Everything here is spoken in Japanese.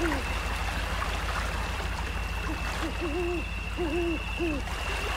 Ooh, ooh, ooh, ooh.